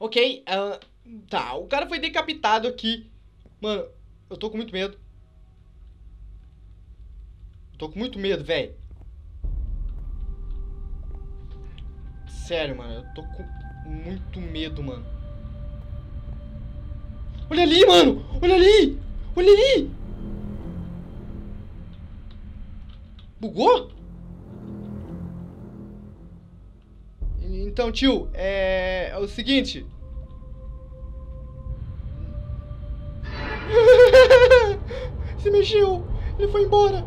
Ok, ah, tá, o cara foi decapitado aqui. Mano, eu tô com muito medo. Tô com muito medo, velho. Sério, mano, eu tô com muito medo, mano. Olha ali, mano! Olha ali! Olha ali! Bugou? Então, tio, é, é o seguinte. Se mexeu! Ele foi embora!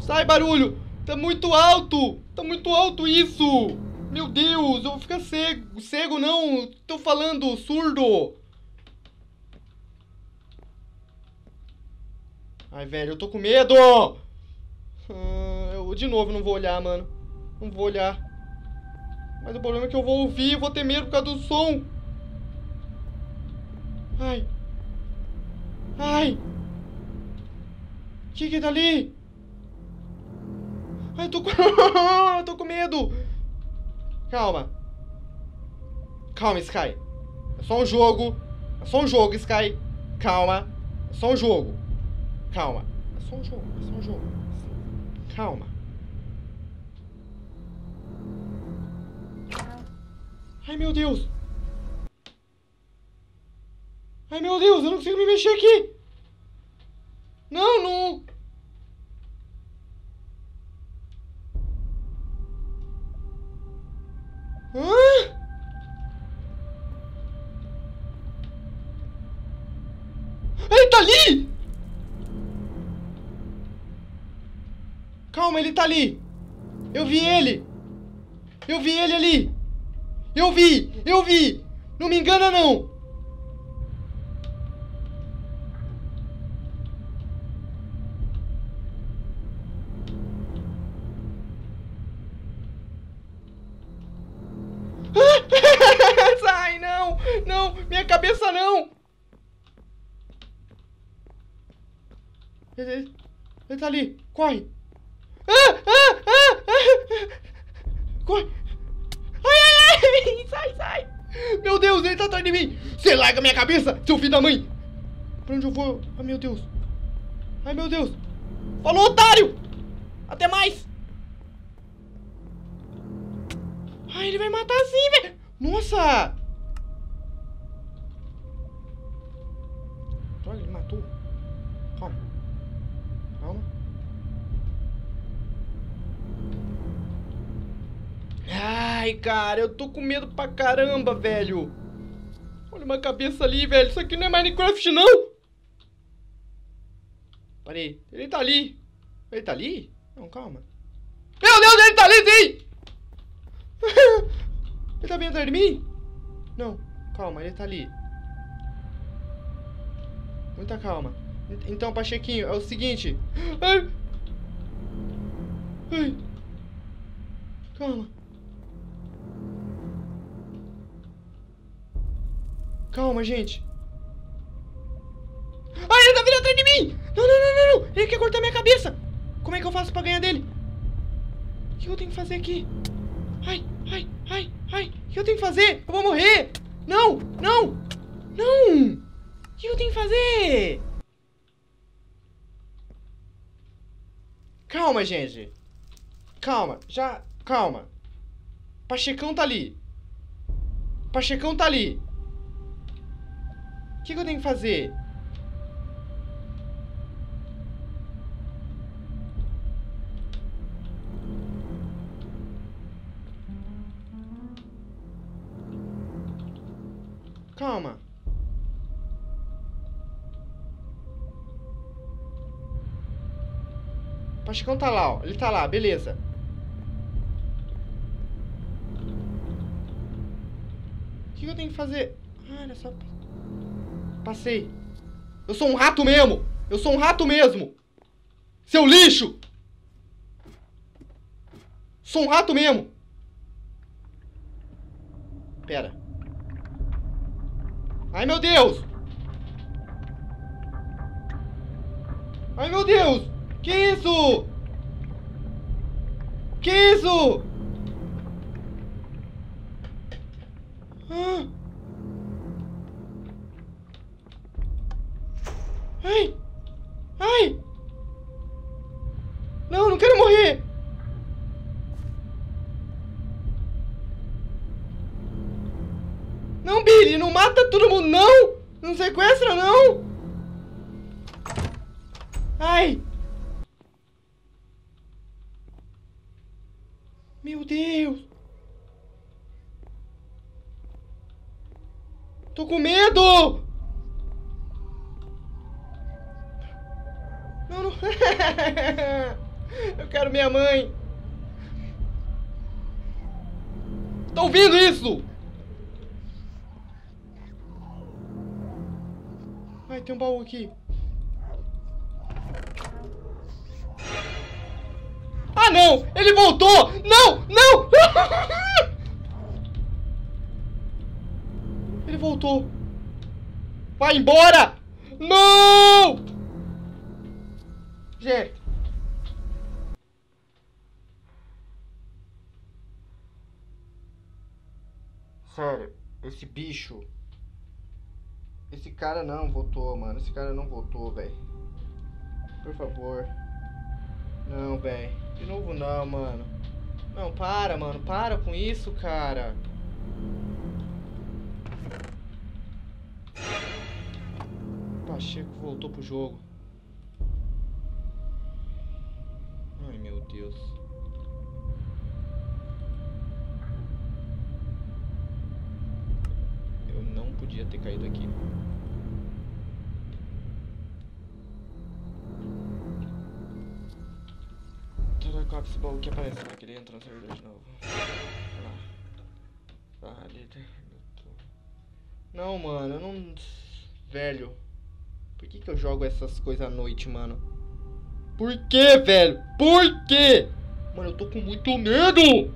Sai, barulho! Tá muito alto! Tá muito alto isso! Meu Deus, eu vou ficar cego. Cego não, tô falando surdo. Ai, velho, eu tô com medo! Ah, eu de novo não vou olhar, mano. Não vou olhar. Mas o problema é que eu vou ouvir, eu vou ter medo por causa do som. Ai. Ai. O que que tá ali? Ai, eu tô com... eu tô com medo. Calma. Calma, Sky. É só um jogo. É só um jogo, Sky. Calma. É só um jogo. Calma. É só um jogo. É só um jogo. Calma. Ai, meu Deus. Ai, meu Deus, eu não consigo me mexer aqui. Não, não. Hã? Ele tá ali! Calma, ele tá ali. Eu vi ele. Eu vi ele ali. Eu vi, eu vi. Não me engana, não. Sai, não! Não! Minha cabeça não! Ele, ele tá ali! Corre! Ah, ah, ah, ah. Corre! Ai, ai! Sai, sai! Meu Deus, ele tá atrás de mim! Você larga minha cabeça, seu filho da mãe! Pra onde eu vou? Ai, meu Deus! Ai, meu Deus! Falou, otário! Até mais! Ai, ele vai matar assim, velho! Nossa! Droga, ele matou. Calma. Calma. Ai, cara, eu tô com medo pra caramba, velho. Olha uma cabeça ali, velho. Isso aqui não é Minecraft, não. Parei. Ele tá ali. Ele tá ali? Não, calma. Meu Deus, ele tá ali, sim! ele tá vindo atrás de mim? Não, calma, ele tá ali. Muita calma. Então, Pachequinho, é o seguinte. Ai. Ai. Calma. Calma, gente. Ai, ele tá vindo atrás de mim! Não, não, não, não, não! Ele quer cortar minha cabeça! Como é que eu faço pra ganhar dele? O que eu tenho que fazer aqui? Ai, ai, ai, ai! O que eu tenho que fazer? Eu vou morrer! Não, não, não! O que eu tenho que fazer? Calma, gente. Calma, já... Calma. Pachecão tá ali. Pachecão tá ali. O que, que eu tenho que fazer? Calma. O Pachecão tá lá, ó. Ele tá lá, beleza. O que, eu tenho que fazer? Ah, era só... Passei. Eu sou um rato mesmo! Eu sou um rato mesmo! Seu lixo! Sou um rato mesmo! Pera. Ai, meu Deus! Ai, meu Deus! Que isso? Que isso? Ah. Ai! Ai! Não, não quero morrer! Não, Billy, não mata todo mundo, não! Não sequestra, não! Ai! Meu Deus! Tô com medo! Eu quero minha mãe. Tá ouvindo isso? Ai, tem um baú aqui. Ah, não! Ele voltou! Não! Não! Ele voltou. Vai embora! Não! Gente. Sério, esse bicho. Esse cara não votou, mano. Esse cara não votou, velho. Por favor. Não, velho. De novo não, mano. Não, para, mano. Para com isso, cara. Pacheco voltou pro jogo. Deus. Eu não podia ter caído aqui. Troca esse baú que aparece lá, que ele entra no servidor de novo. Vai lá. Vale. Não, mano, eu não. Velho. Por que, que eu jogo essas coisas à noite, mano? Por que, velho? Por quê? Mano, eu tô com muito medo!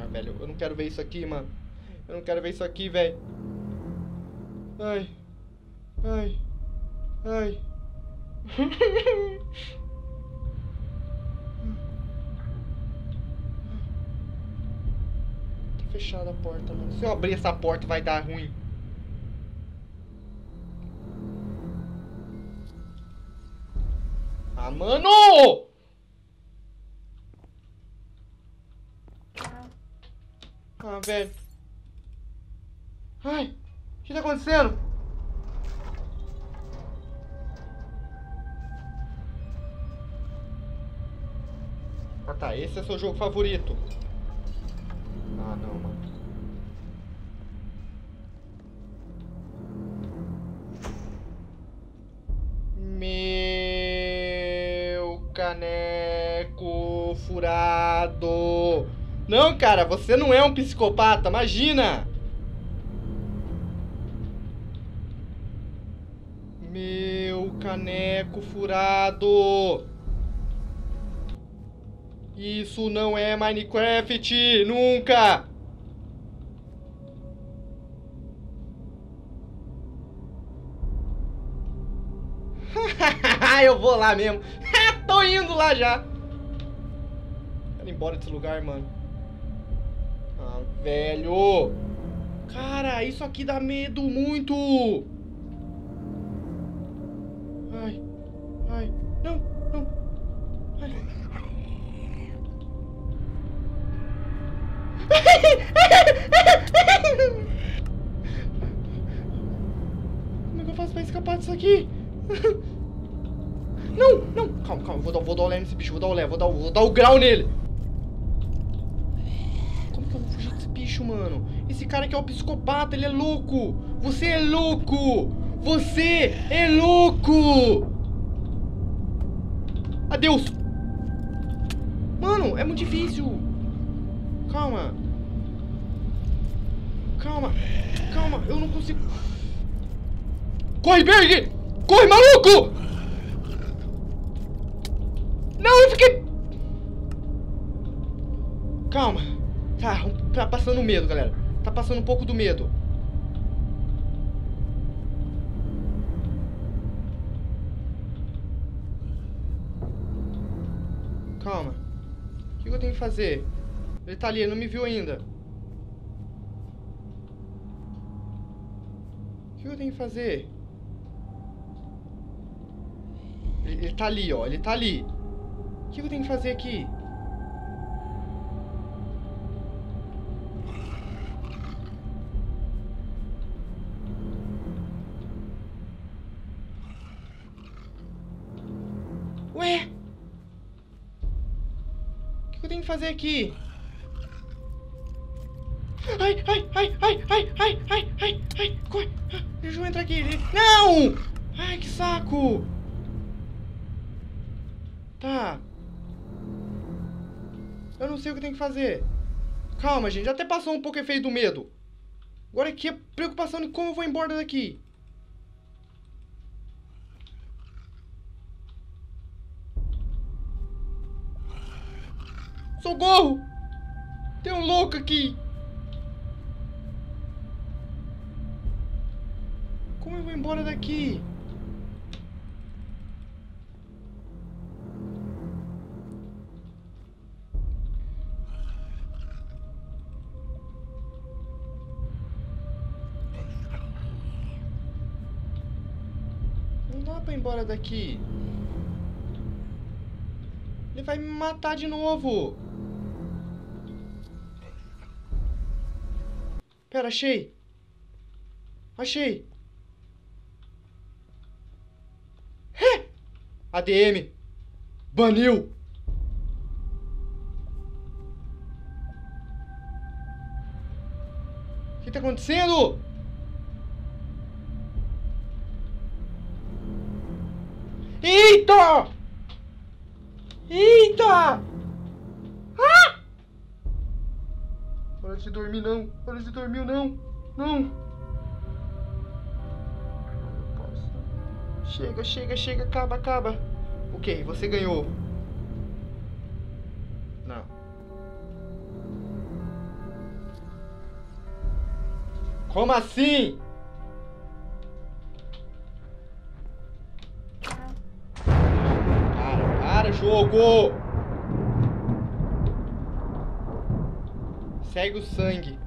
Ah, velho, eu não quero ver isso aqui, mano. Eu não quero ver isso aqui, velho. Ai. Ai. Ai. tá fechada a porta, mano. Se eu abrir essa porta vai dar ruim. Ah, mano! Ah, velho. Ai, o que tá acontecendo? Ah tá, esse é seu jogo favorito. Furado. Não, cara, você não é um psicopata, imagina! Meu caneco furado. Isso não é Minecraft, nunca! eu vou lá mesmo. Tô indo lá já. Embora desse lugar, mano. Ah, velho. Cara, isso aqui dá medo muito. Ai. Ai. Não, não. Ai. Como é que eu faço pra escapar disso aqui? Não, não. Calma, calma. Vou dar, vou dar o lé nesse bicho. Vou dar o lé. Vou dar, vou dar o grau nele. Como que eu vou fugir desse bicho, mano? Esse cara aqui é um psicopata. Ele é louco. Você é louco. Você é louco. Adeus. Mano, é muito difícil. Calma. Calma. Calma. Eu não consigo. Corre, Berg! Corre, maluco! Não, eu fiquei... Calma. Tá, tá passando medo, galera. Tá passando um pouco do medo. Calma. O que eu tenho que fazer? Ele tá ali, ele não me viu ainda. O que eu tenho que fazer? Ele, ele tá ali, ó. Ele tá ali. O que eu tenho que fazer aqui? Eu tenho que fazer aqui? Ai, ai, ai, ai, ai, ai, ai, ai, ai, corre. Ah, Deixa eu entrar aqui. Não! Ai, que saco! Tá. Eu não sei o que tem que fazer. Calma, gente. Até passou um pouco efeito do medo. Agora aqui é preocupação de como eu vou embora daqui. Socorro! Tem um louco aqui! Como eu vou embora daqui? Não dá pra ir embora daqui. Ele vai me matar de novo. Pera, achei. Achei. Hé! ADM. Baniu. O que tá acontecendo? Eita! Eita! Hora de dormir não. Hora de dormir não. Não. Chega, chega, chega. Acaba, acaba. Ok, você ganhou. Não. Como assim? Para, para, jogo! Segue o sangue.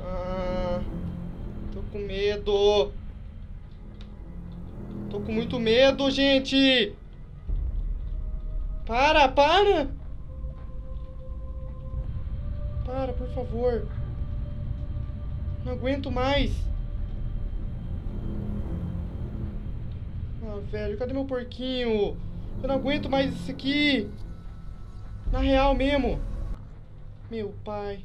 Ah, tô com medo. Tô com muito medo, gente. Para, para. Para, por favor. Não aguento mais. Ah, velho, cadê meu porquinho? Eu não aguento mais isso aqui. Na real mesmo. Meu pai.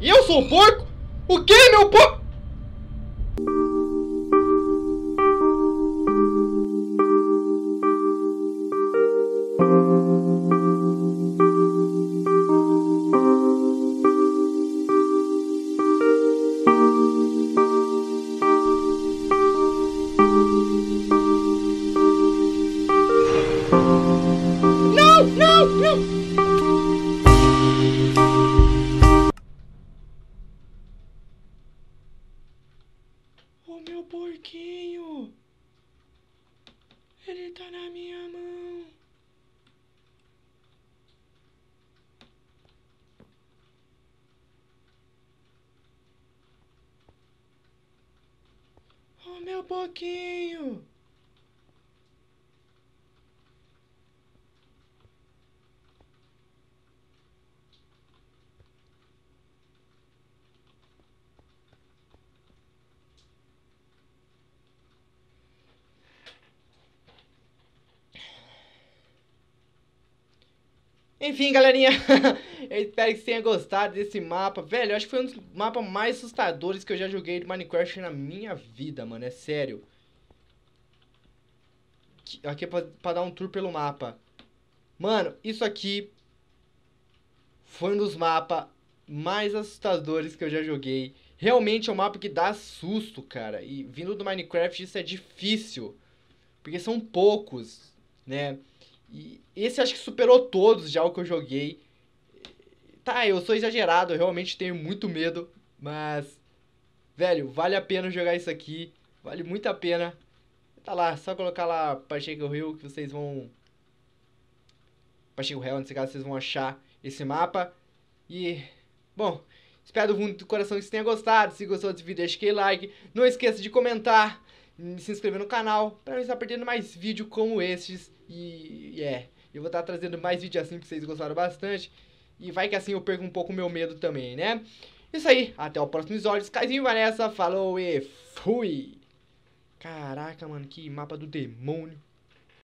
Eu sou um porco? O que, meu porco? O meu porquinho. Ele tá na minha mão. O meu porquinho. Enfim, galerinha, eu espero que você tenha gostado desse mapa. Velho, eu acho que foi um dos mapas mais assustadores que eu já joguei de Minecraft na minha vida, mano. É sério. Aqui é pra, pra dar um tour pelo mapa. Mano, isso aqui foi um dos mapas mais assustadores que eu já joguei. Realmente é um mapa que dá susto, cara. E vindo do Minecraft isso é difícil. Porque são poucos. né? E esse acho que superou todos já o que eu joguei. Tá, eu sou exagerado, eu realmente tenho muito medo, mas velho, vale a pena jogar isso aqui, vale muito a pena. Tá lá, só colocar lá Pacheco Hill que vocês vão Pacheco Hill, nesse caso vocês vão achar esse mapa. E bom, espero do fundo do coração que vocês tenham gostado. Se gostou desse vídeo, deixa aquele like. Não esqueça de comentar, se inscrever no canal para não estar perdendo mais vídeo como esses. E é, yeah, eu vou estar trazendo mais vídeos assim que vocês gostaram bastante. E vai que assim eu perco um pouco o meu medo também, né? Isso aí, até o próximo episódio. Skyzinho Vanessa, falou e fui! Caraca, mano, que mapa do demônio.